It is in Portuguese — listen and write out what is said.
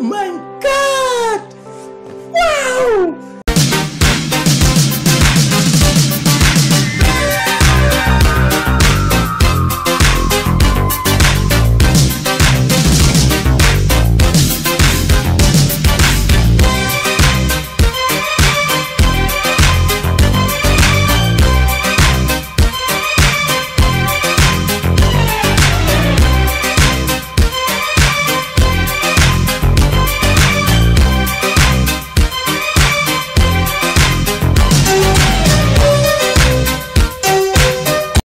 mãe